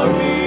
for me.